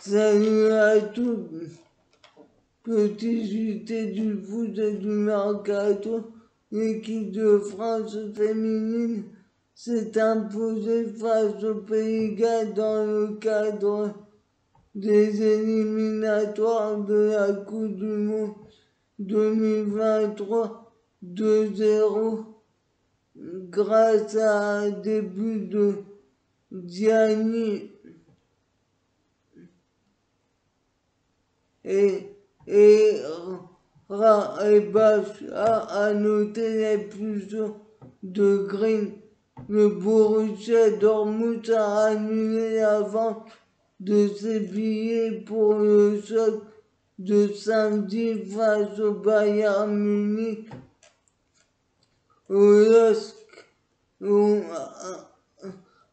Salut à tous. Petit JT du foot et du mercato. L'équipe de France féminine s'est imposée face au Pays Galles dans le cadre des éliminatoires de la Coupe du Monde 2023 2-0 grâce à un début de Gianni et, et, et a, noté les plus de Green. Le Borussia Dortmund a annulé la vente de ses pour le choc de samedi face au Bayern Munich au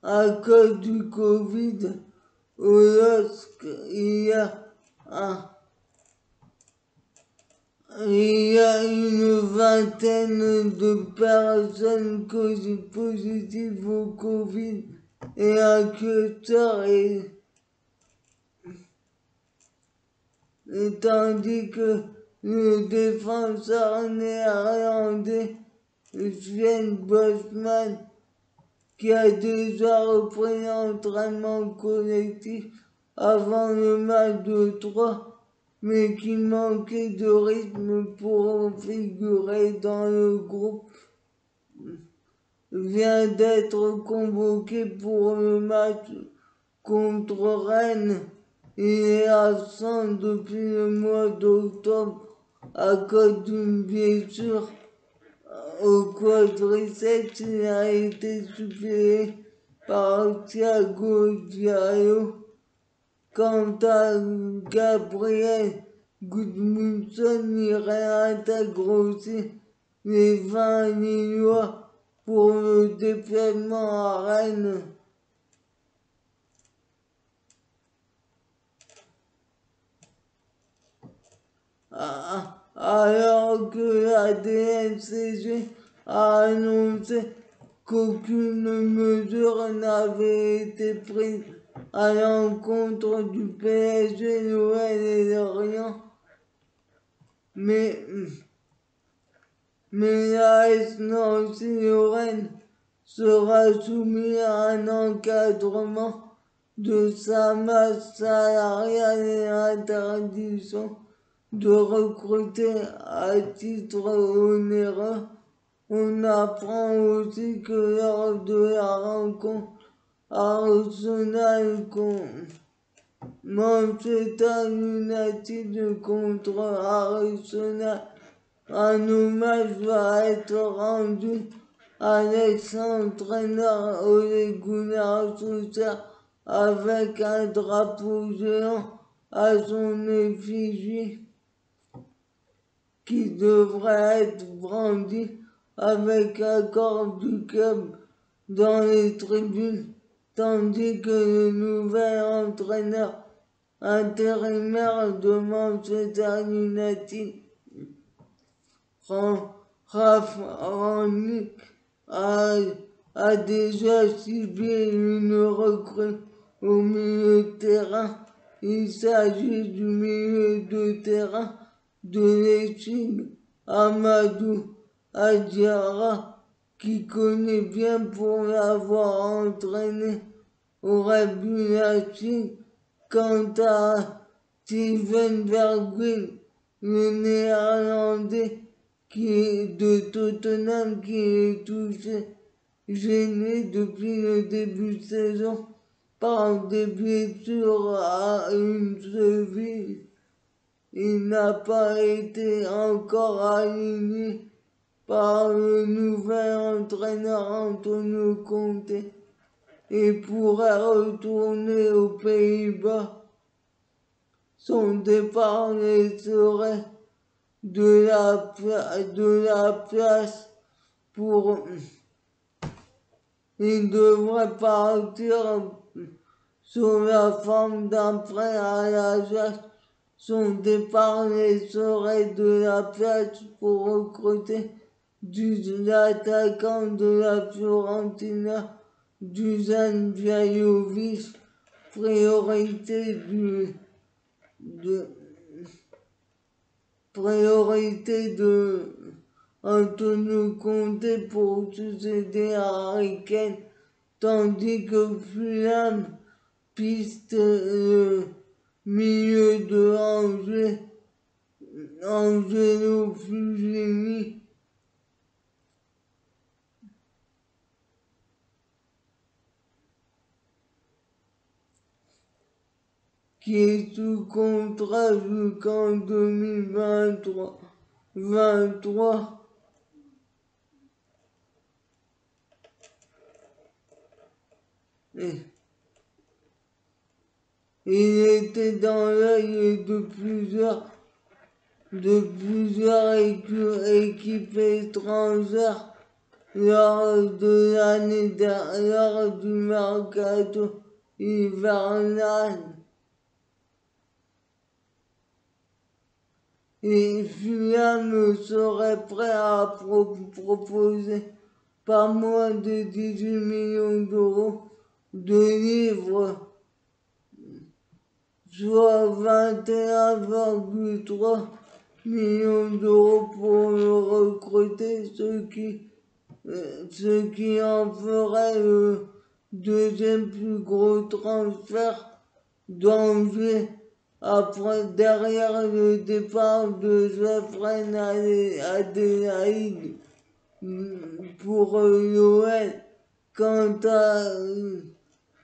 à, cause du Covid au il y a un il y a une vingtaine de personnes positives au Covid et un curseur et, et tandis que le défenseur néerlandais Sven Bosman qui a déjà repris l'entraînement collectif avant le match de 3 mais qui manquait de rythme pour figurer dans le groupe, vient d'être convoqué pour le match contre Rennes. Il est absent depuis le mois d'octobre à cause d'une blessure au quadriceps. Il a été suppléé par Thiago Diallo Quant à Gabriel Gudmundsson, il réintègre aussi les 20 Lillois pour le déplacement à Rennes. Ah, alors que la DNCG a annoncé qu'aucune mesure n'avait été prise à l'encontre du PSG, Noël et Lorient. Mais, mais S Nancy Lorraine sera soumis à un encadrement de sa masse salariale et l'interdiction de recruter à titre onéreux. On apprend aussi que lors de la rencontre Arsenal contre Manchester United contre Arsenal. Un hommage va être rendu à l'ex-entraîneur Ole Gunnar avec un drapeau géant à son effigie qui devrait être brandi avec accord du club dans les tribunes tandis que le nouvel entraîneur intérimaire de Manchester United, Rangnick, a, déjà ciblé une recrue au milieu de terrain. Il s'agit du milieu de terrain de l'équipe Amadou Adjara qui connaît bien pour l'avoir entraîné pu lâcher quant à Steven Bergwijn, le néerlandais qui est de Tottenham qui est touché, gêné depuis le début de saison par des blessures à une cheville. Il n'a pas été encore aligné par le nouvel entraîneur Antonio Conte et pourrait retourner aux Pays-Bas. Son départ serait de la, de la place pour... Il devrait partir sous la forme d'un prêt à l'Ajax. Son départ serait de la place pour recruter l'attaquant de la Fiorentina, Dusan Vjajovic, priorité du, de, priorité de Antonio Conte pour succéder à Harry tandis que Fulham piste le milieu de Angers, Angelo Fugini qui est sous contrat jusqu'en 2023. 23. il était dans l'œil de plusieurs de plusieurs équipes étrangères lors de l'année lors du mercato hivernal. Et Fulham serait prêt à proposer pas moins de 18 millions d'euros de livres, soit 21,3 millions d'euros pour recruter, ce qui, ce qui en ferait le deuxième plus gros transfert d'Angers après, derrière le départ de Jeffrey Adelaide pour l'OL, quant à,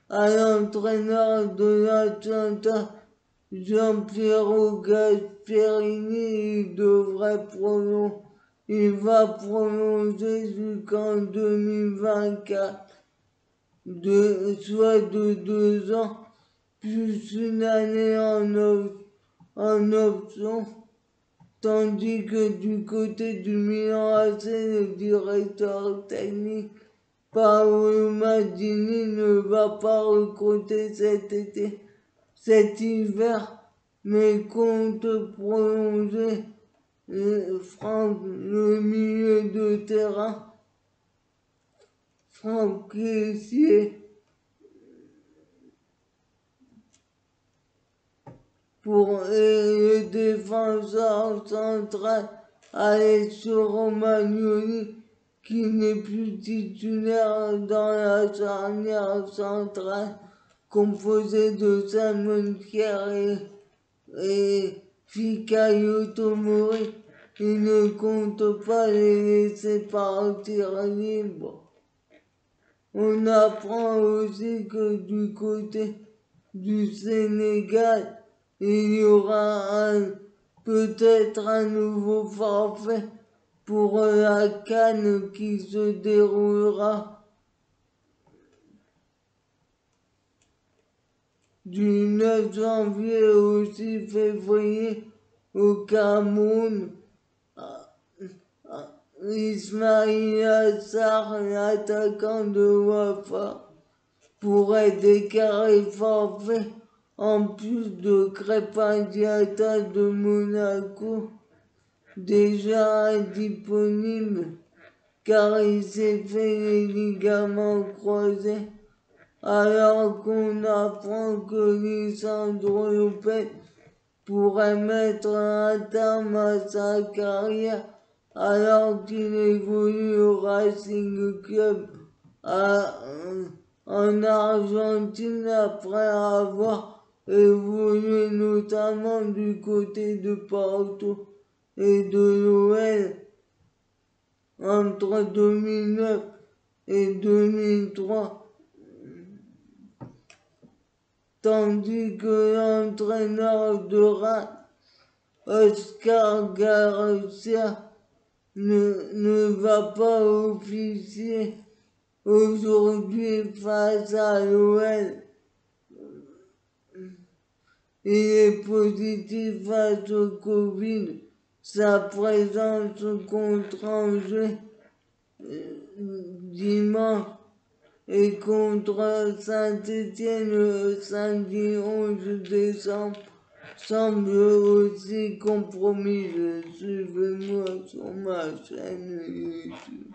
à l'entraîneur de l'Atlanta, Jean-Pierre Gasperini, il devrait prolonger, il va prolonger jusqu'en 2024, de, soit de deux ans plus une année en, option, tandis que du côté du Milan AC, le directeur technique Paolo Madini ne va pas recruter cet été, cet hiver, mais compte prolonger le, le milieu de terrain. Franck pour le défenseur central Alessio Romagnoli qui n'est plus titulaire dans la charnière centrale composée de Simon Pierre et, et Fikayo Tomori. Il ne compte pas les laisser partir libres. On apprend aussi que du côté du Sénégal, il y aura peut-être un nouveau forfait pour la canne qui se déroulera du 9 janvier au 6 février au Cameroun. Ismail Assar, l'attaquant de Wafa, pourrait déclarer forfait en plus de Crépin-Diata de Monaco, déjà indisponible car il s'est fait les ligaments croisés, alors qu'on apprend que Lisandro Lopez pourrait mettre un terme à sa carrière alors qu'il évolue au Racing Club en Argentine après avoir évolué notamment du côté de Porto et de l'OL entre 2009 et 2003, tandis que l'entraîneur de Rennes, Oscar Garcia, ne, ne va pas officier aujourd'hui face à l'OL il est positif face au Covid. Sa présence contre Angers dimanche et contre Saint-Étienne le samedi 11 décembre semble aussi compromise. Suivez-moi sur ma chaîne YouTube.